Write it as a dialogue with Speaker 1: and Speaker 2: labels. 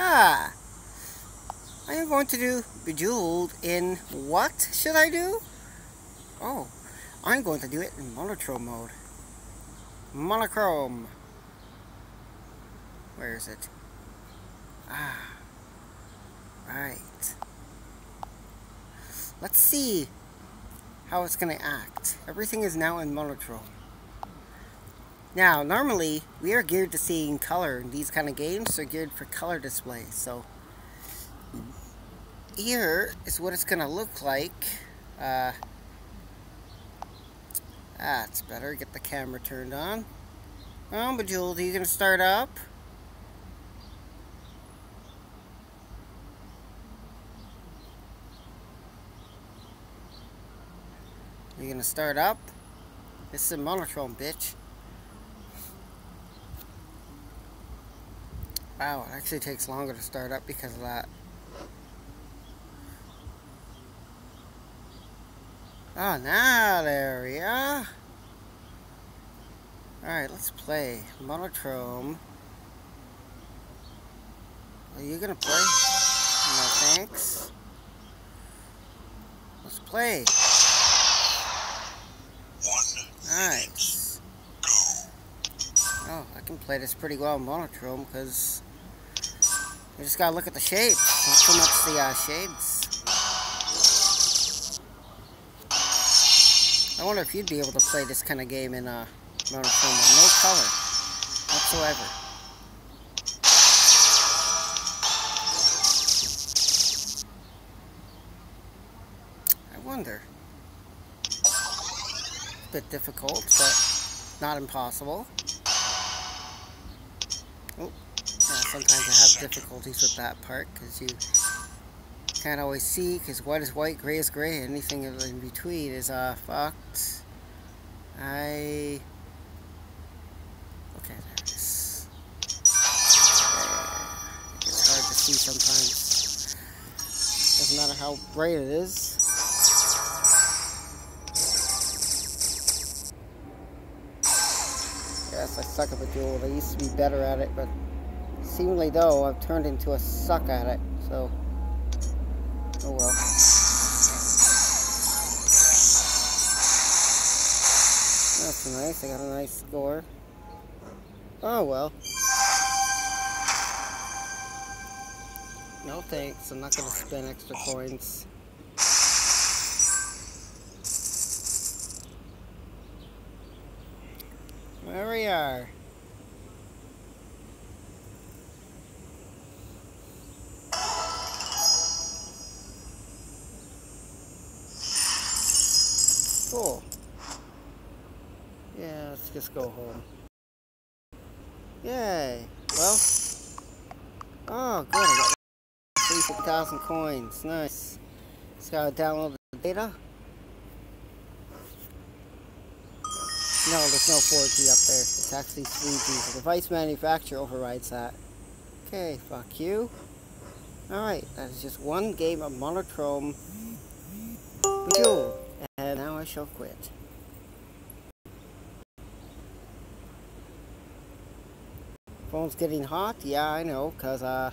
Speaker 1: Ah, I am going to do Bejeweled in what should I do? Oh, I'm going to do it in monochrome mode. Monochrome. Where is it? Ah, right. Let's see how it's going to act. Everything is now in monochrome. Now, normally, we are geared to seeing color these kind of games. They're geared for color display. So, here is what it's going to look like. Uh, that's better. Get the camera turned on. Oh, Bejeweled, are you going to start up? Are you going to start up? This is a monochrome, bitch. Wow, it actually takes longer to start up because of that. Oh, now there we are. Alright, let's play. Monochrome. Are you gonna play? No thanks. Let's play. Nice. Oh, I can play this pretty well monochrome because you just gotta look at the shapes, not so much the uh, shades. I wonder if you'd be able to play this kind of game in uh, monochrome no color whatsoever. I wonder. A bit difficult, but not impossible. Oh sometimes I have difficulties with that part because you can't always see because white is white, gray is gray, anything in between is uh, fucked. I... Okay, there it is. It's hard to see sometimes. Doesn't matter how bright it is. Yes, I suck at Bejeweled. I used to be better at it, but Seemingly though, I've turned into a suck at it, so... Oh well. That's nice, I got a nice score. Oh well. No thanks, I'm not gonna spend extra coins. There we are. Cool. Yeah, let's just go home. Yay. Well. Oh, good. I got 36,000 coins. Nice. Just gotta download the data. No, there's no 4G up there. It's actually 3G. The device manufacturer overrides that. Okay, fuck you. Alright, that is just one game of monochrome. Bejeweled. Shall quit. Phone's getting hot? Yeah, I know, because, uh,